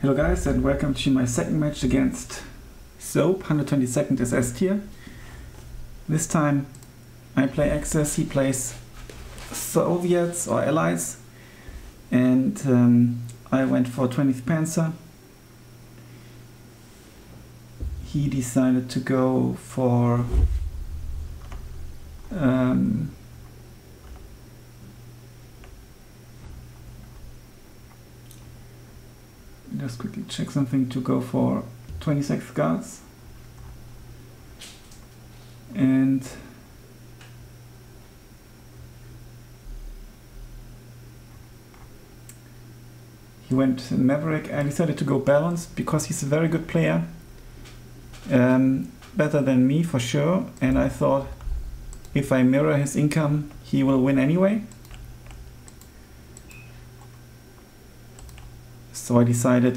Hello guys and welcome to my second match against Soap, 122nd SS tier. This time I play Axis, he plays Soviets or Allies and um, I went for 20th Panzer. He decided to go for um, just quickly check something to go for 26 guards and he went Maverick I decided to go balanced because he's a very good player. Um, better than me for sure. And I thought if I mirror his income he will win anyway So I decided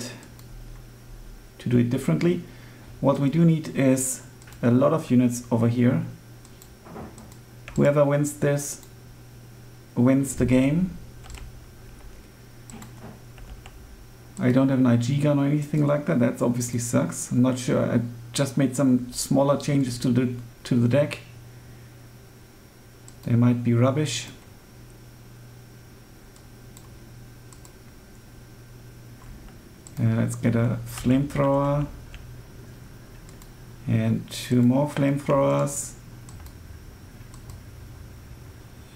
to do it differently. What we do need is a lot of units over here. Whoever wins this wins the game. I don't have an IG gun or anything like that. That obviously sucks. I'm not sure. I just made some smaller changes to the to the deck. They might be rubbish. Uh, let's get a flamethrower and two more flamethrowers.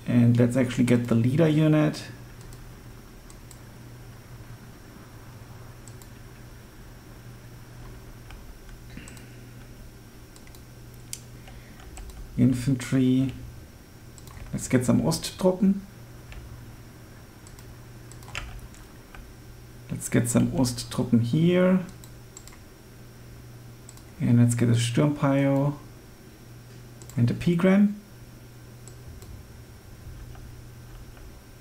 And let's actually get the leader unit. Infantry. Let's get some Osttruppen Let's get some Osttruppen here. And let's get a Sturmpio and a Pigram.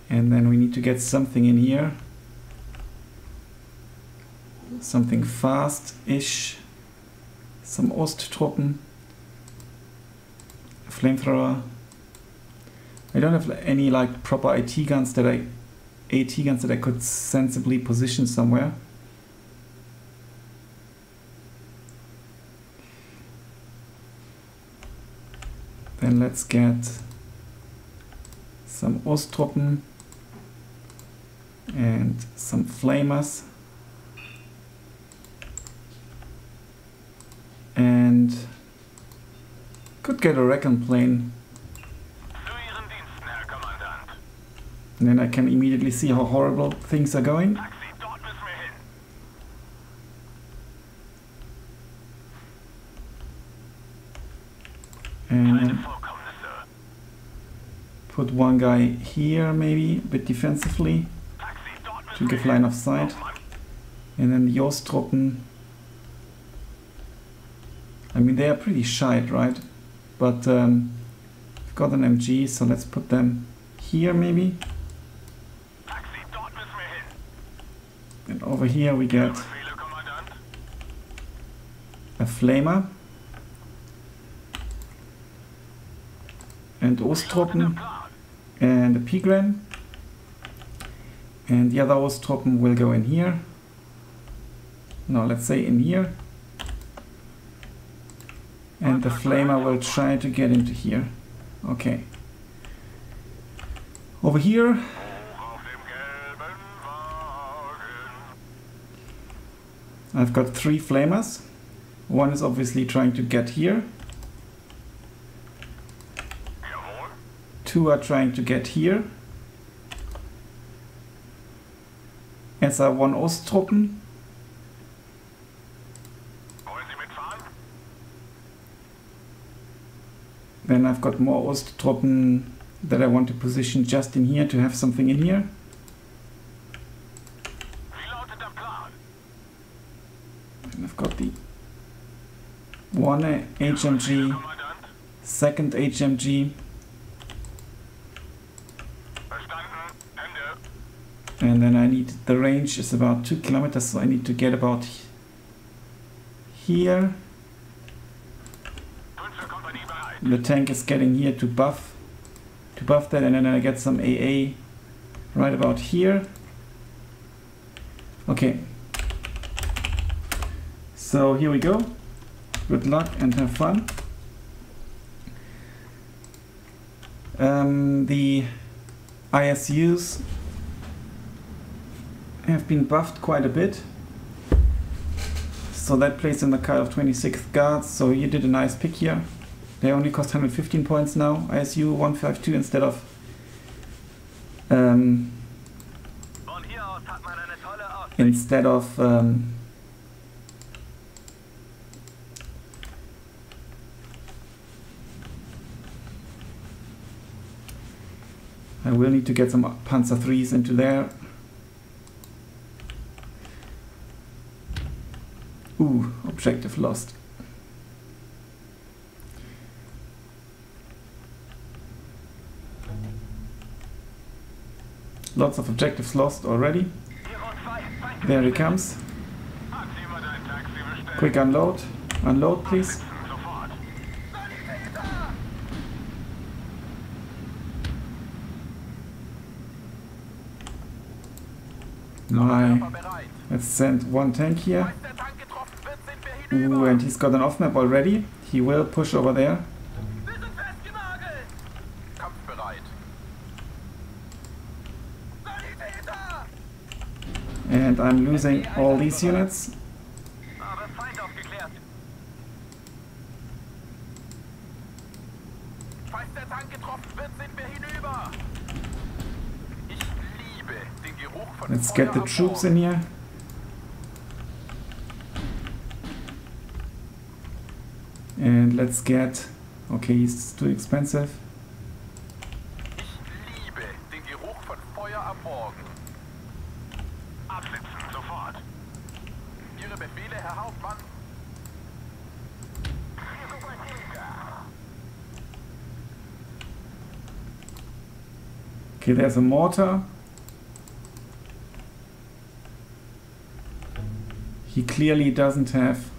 And then we need to get something in here. Something fast-ish. Some Osttruppen. A flamethrower. I don't have any like proper AT guns that I AT guns that I could sensibly position somewhere. Then let's get some Osttruppen and some Flamers. And could get a Recon plane And then I can immediately see how horrible things are going. And put one guy here maybe, a bit defensively, to give line of sight. And then the Osttruppen. I mean, they are pretty shite, right? But um, I've got an MG, so let's put them here maybe. And over here we get a flamer and Osttruppen and a Pigram and the other Osttruppen will go in here. Now let's say in here. And the flamer will try to get into here. Okay. Over here I've got three flamers. One is obviously trying to get here. Two are trying to get here. As are one Osttruppen. Then I've got more Osttruppen that I want to position just in here to have something in here. One HMG, second HMG, and then I need, the range is about 2 kilometers, so I need to get about here. The tank is getting here to buff, to buff that, and then I get some AA right about here. Okay, So here we go. Good luck and have fun. Um, the ISUs have been buffed quite a bit. So that plays in the card of 26th guards. So you did a nice pick here. They only cost 115 points now. ISU 152 instead of um, instead of um, I will need to get some Panzer 3s into there. Ooh, objective lost. Lots of objectives lost already. There he comes. Quick unload. Unload, please. My, let's send one tank here. Ooh, and he's got an off-map already. He will push over there. And I'm losing all these units. Get the troops in here. And let's get... Okay, he's too expensive. Okay, there's a mortar. He clearly doesn't have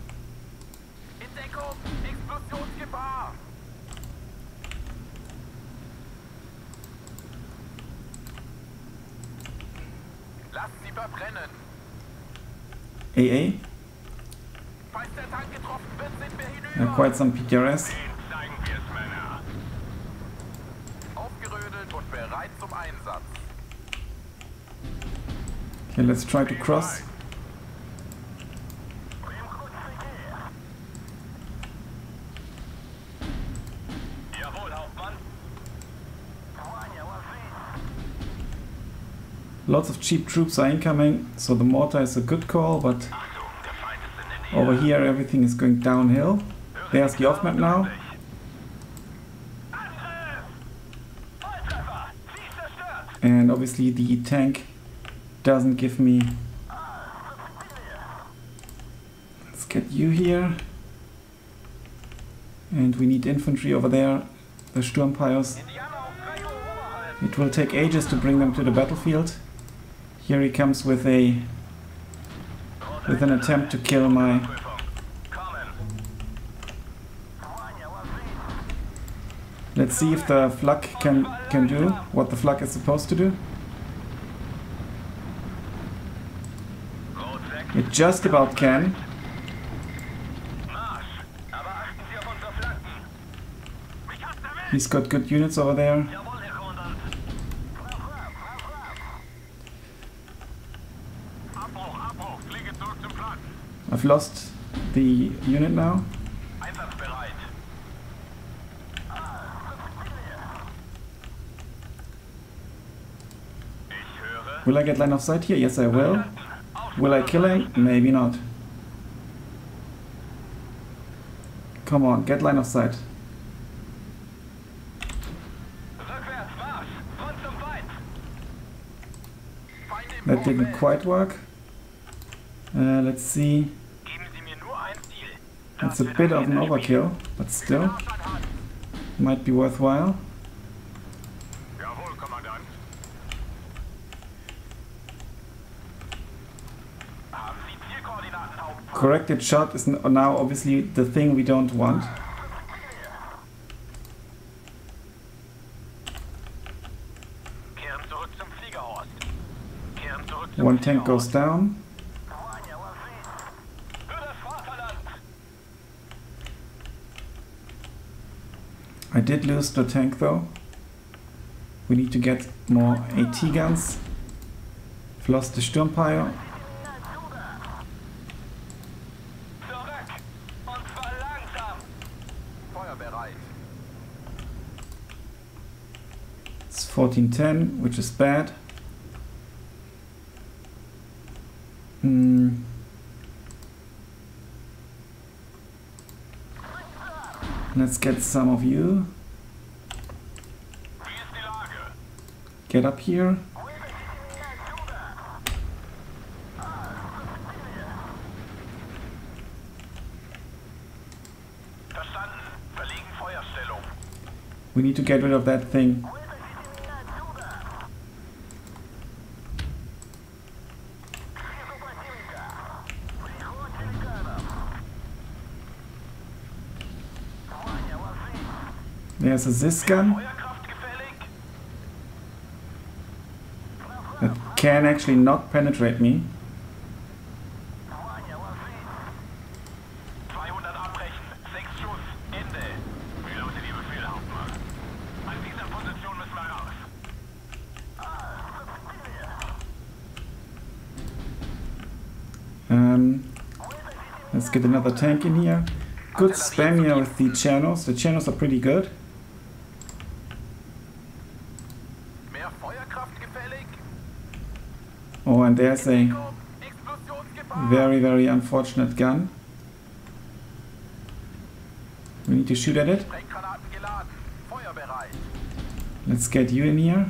AA. Ja, quite some PTRS. Okay, let's try to cross. Lots of cheap troops are incoming, so the mortar is a good call, but over here everything is going downhill. There's the off-map now. And obviously the tank doesn't give me... Let's get you here. And we need infantry over there, the Sturmpires. It will take ages to bring them to the battlefield. Here he comes with a with an attempt to kill my Let's see if the flak can can do what the flak is supposed to do. It just about can. He's got good units over there. I've lost the unit now. Will I get line of sight here? Yes, I will. Will I kill him? Maybe not. Come on, get line of sight. That didn't quite work. Uh, let's see. It's a bit of an overkill, but still. Might be worthwhile. Corrected shot is now obviously the thing we don't want. One tank goes down. I did lose the tank though. We need to get more AT guns. I've lost the! Feuerbereit. It's 1410, which is bad. Hmm. Let's get some of you. Wie ist die Lage? Get up here. We need to get rid of that thing. There's a Zis gun can actually not penetrate me. 200 abbrechen. Sechs Schuss. Ende. Wie lautet Ihr Befehl, Hauptmann? An dieser Position müssen wir raus. Um, let's get another tank in here. Good spam here with the channels. The channels are pretty good. And there's a very, very unfortunate gun. We need to shoot at it. Let's get you in here.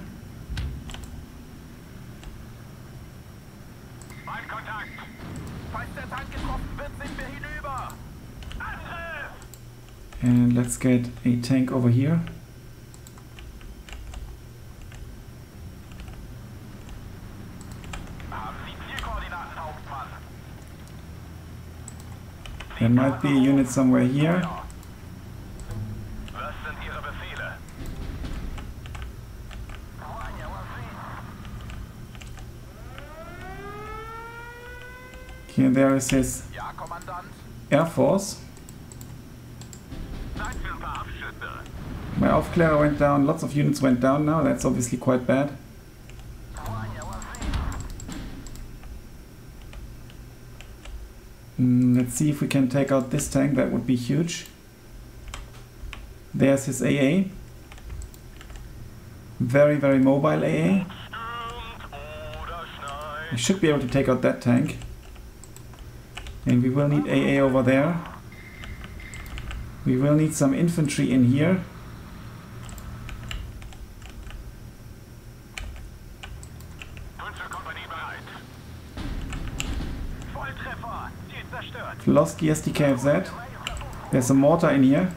And let's get a tank over here. There might be a unit somewhere here. Here there is his Air Force. My Aufklärer went down, lots of units went down now, that's obviously quite bad. Mm, let's see if we can take out this tank, that would be huge. There's his AA. Very, very mobile AA. I should be able to take out that tank. And we will need AA over there. We will need some infantry in here. Lost the SDKFZ. There's a mortar in here.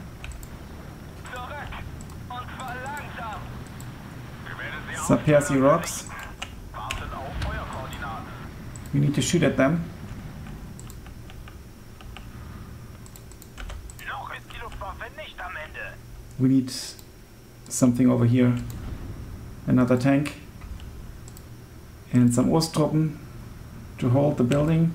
Percy rocks. We need to shoot at them. We need something over here. Another tank. And some Osttruppen to hold the building.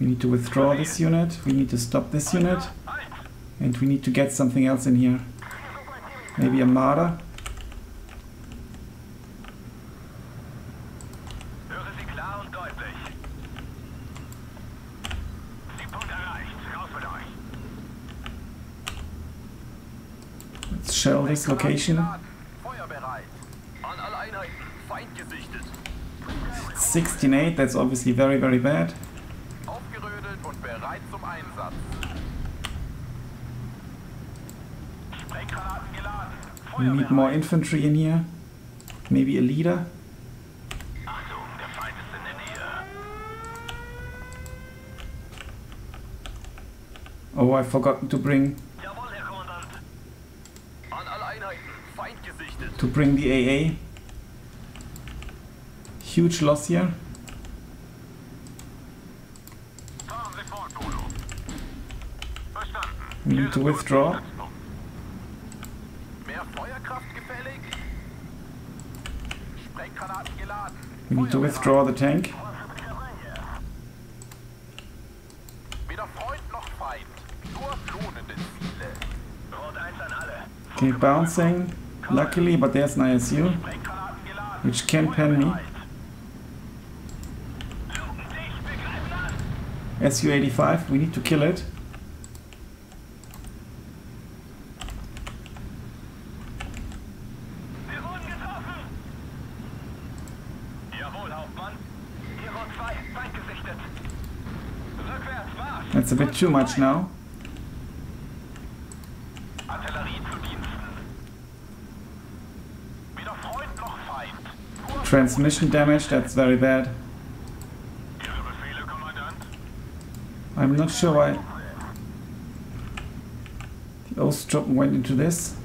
We need to withdraw this unit. We need to stop this unit. And we need to get something else in here. Maybe a Marder. Höre Sie klar und deutlich. Siegpunkt erreicht. Raus mit euch. Let's shell this location. Geladen. Feuerbereit. An alle Einheiten. Feind gesichtet. 16.8, that's obviously very, very bad. Aufgerödelt und bereit zum Einsatz. Sprenggranaten geladen. We need more infantry in here. Maybe a leader. Achtung, der Feind ist in der Nähe. Oh, I've forgotten to bring Jawohl, Herr Kommandant. An alle Einheiten. Feind gesichtet. to bring the AA. Huge loss here. We need to withdraw. We need to withdraw the tank. Okay, bouncing, luckily, but there's an ISU, which can pen me. SU-85, we need to kill it. Wir wurden getroffen. Jawohl, Hauptmann. Hero 2, Feind gesichtet. Rückwärts, Marsch. That's a bit too much now. Transmission damage, that's very bad. I'm not sure why the Osttruppen went into this.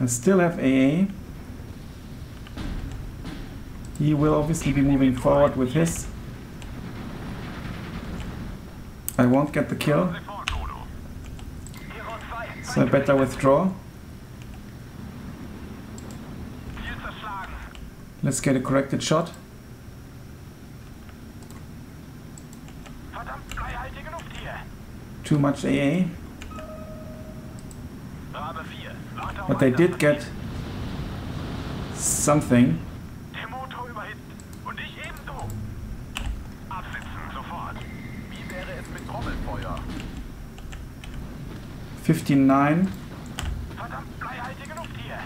I still have AA. He will obviously be moving forward with his. I won't get the kill, Sofort, Dodo. Hero 2, so I better withdraw. Let's get a corrected shot. Too much AA, Rabe 4. Warte auf but they did get something. 59. Verdammt bleihaltige Luft hier.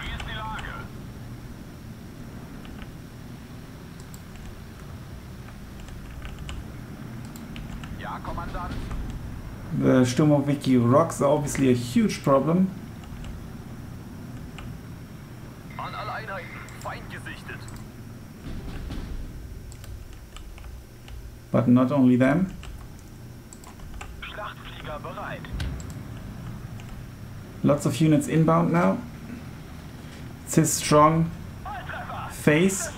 Wie ist die Lage? Ja, Kommandant. The Sturmoviki rocks are obviously a huge problem. An alle Einheiten. Feind gesichtet. But not only them. Lots of units inbound now. It's his strong face.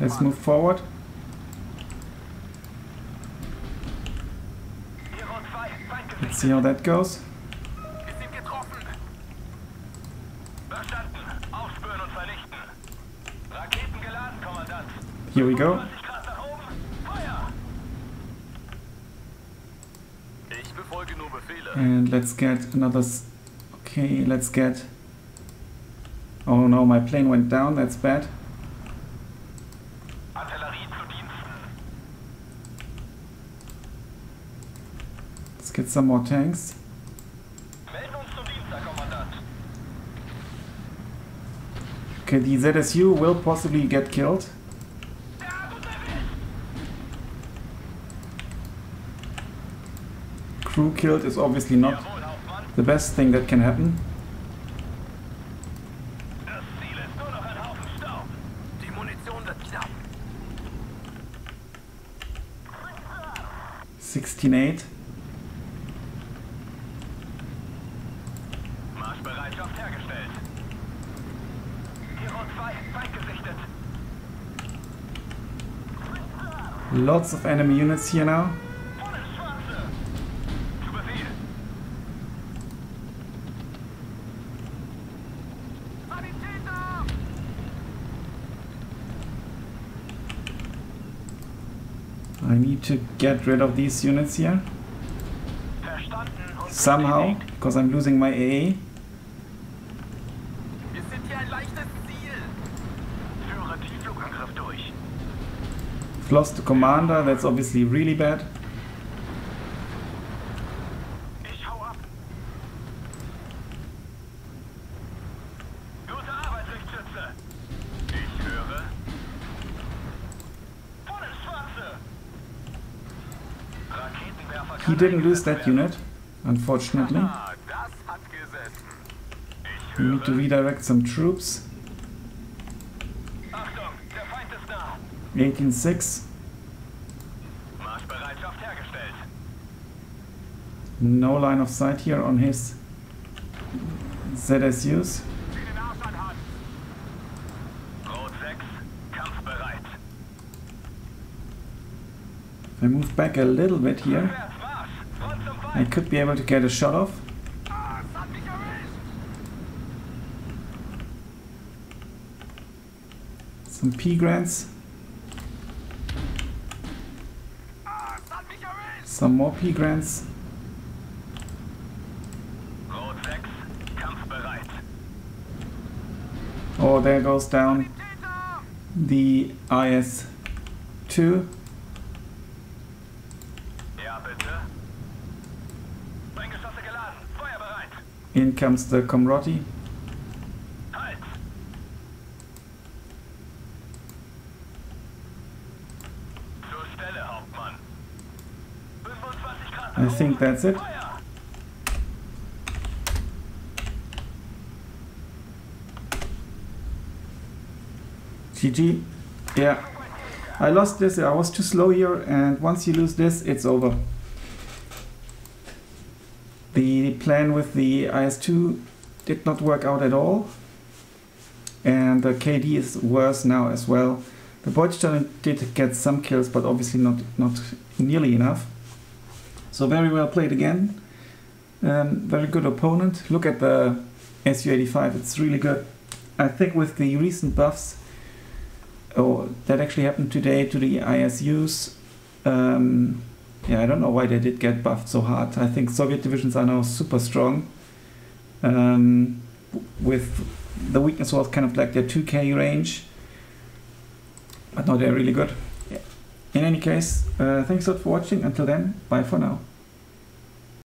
Let's move forward. Hero 2, Feind Let's see how that goes. Here we go. And let's get another. Okay, let's get. Oh no, my plane went down. That's bad. Let's get some more tanks. Okay, the ZSU will possibly get killed. Crew killed is obviously not the best thing that can happen. Das Ziel ist nur noch ein Haufen Staub. Die Munition wird knapp. 16.8. Marschbereitschaft hergestellt. Hero 2, Feind gesichtet. Lots of enemy units here now. Get rid of these units here somehow because I'm losing my AA. Lost the commander, that's obviously really bad. Didn't lose that unit, unfortunately. We need to redirect some troops. Achtung, der Feind ist nah. 18.6. No line of sight here on his ZSUs. Sieh den Arsch anhat. Rot 6, kampfbereit. If I move back a little bit here, I could be able to get a shot off. Es hat mich erwischt! Some P grants, es hat mich erwischt! some more P grants. Rot 6, kampfbereit. Oh, there goes down the IS-2. In comes the Comroti. Halt! Zur Stelle, Hauptmann. 25 Grad. I think that's it. GG. Yeah, I lost this. I was too slow here, and once you lose this, it's over. The plan with the IS-2 did not work out at all, and the KD is worse now as well. The Beutstein did get some kills, but obviously not not nearly enough. So very well played again. Um, very good opponent. Look at the Su-85; it's really good. I think with the recent buffs, oh, that actually happened today to the ISUs. Um, yeah, I don't know why they did get buffed so hard. I think Soviet divisions are now super strong. Um, with the weakness was kind of like their 2k range. But no, they're really good. In any case, uh, thanks a lot for watching. Until then, bye for now.